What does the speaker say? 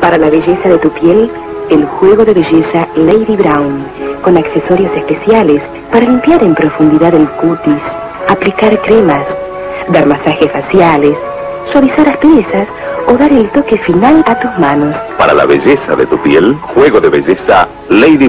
Para la belleza de tu piel, el juego de belleza Lady Brown, con accesorios especiales para limpiar en profundidad el cutis, aplicar cremas, dar masajes faciales, suavizar asperezas o dar el toque final a tus manos. Para la belleza de tu piel, juego de belleza Lady